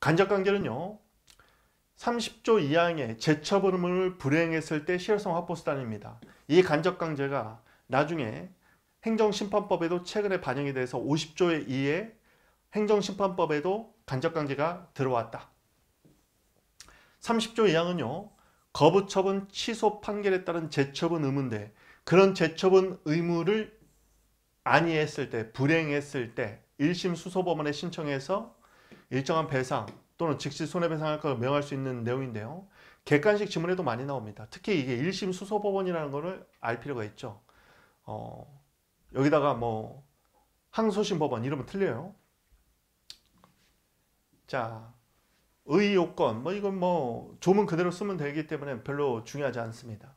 간접관계는요 30조 2항의 재처분을 불이행했을 때 실효성 확보 수단입니다. 이 간접강제가 나중에 행정심판법에도 최근에 반영이 돼서 50조의 2의 행정심판법에도 간접강제가 들어왔다. 30조 2항은요. 거부처분 취소 판결에 따른 재처분 의무인데 그런 재처분 의무를 안이했을 때, 불행했을 때 1심 수소법원에 신청해서 일정한 배상 또는 즉시 손해배상할까 명할 수 있는 내용인데요. 객관식 지문에도 많이 나옵니다. 특히 이게 1심 수소법원이라는 것을 알 필요가 있죠. 어, 여기다가 뭐 항소심 법원 이러면 틀려요. 자, 의 요건 뭐 이건 뭐 조문 그대로 쓰면 되기 때문에 별로 중요하지 않습니다.